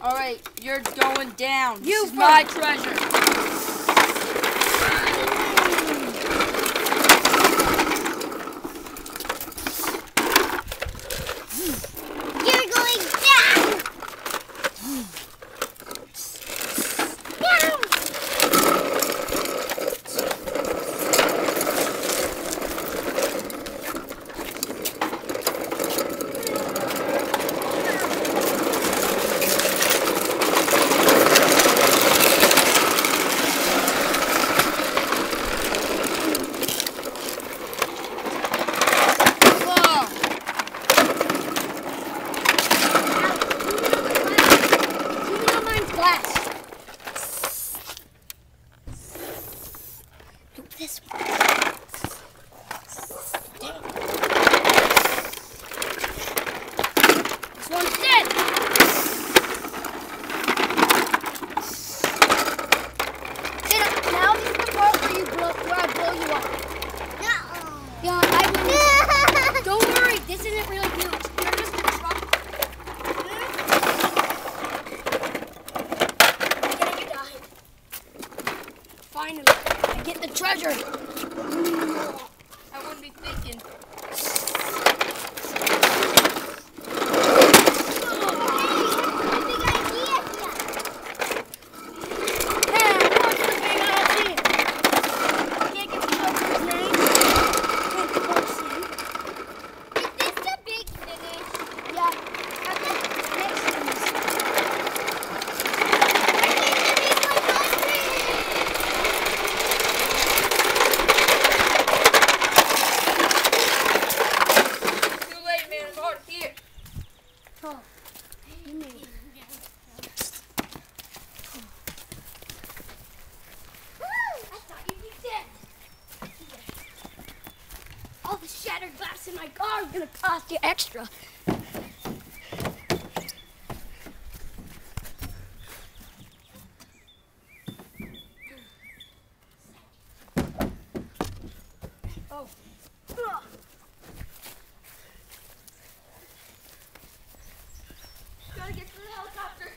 All right, you're going down. You this is my treasure. You're going down. Down. Whoa. You know mine's glass. Do this one. This one's dead. Sit up. Now this is the part where you blow, where I blow you up. Yeah, I win. Don't worry, this isn't really huge. You're just a truck. I'm getting a dime. Finally, I get the treasure. I wouldn't be thinking. Man, what's the big idea? Can't get the treasure's name. Can't force him. Yeah, I think next to this. Too late, man. It's hard here. Oh, you mean. I thought you'd be dead. All the shattered glass in my car is gonna cost you extra. Oh. Gotta get to the helicopter.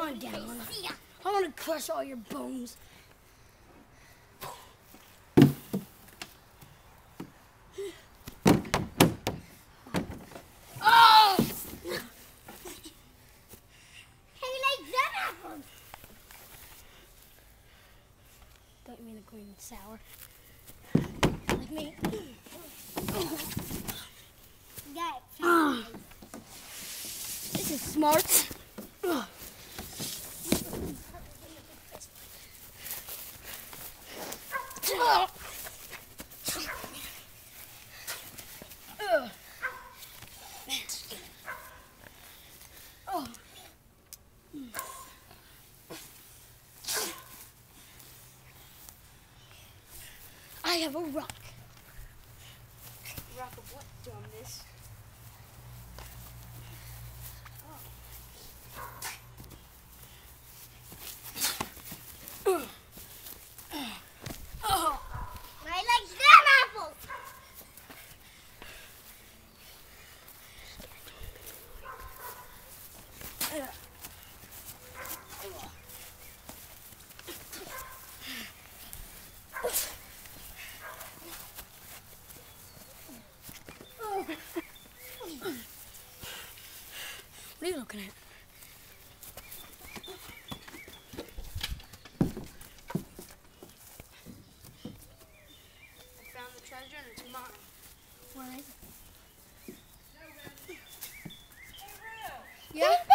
On down. I want to crush all your bones. Oh! Don't you mean the green and sour? Like me. Ah. This is smart. Ugh. Ugh. Ugh. Oh. I have a rock. Rock of what, dumbness? Oh. oh. What are you looking at? I found the treasure and it's mine. Where is it? Hey, Rio. Yeah?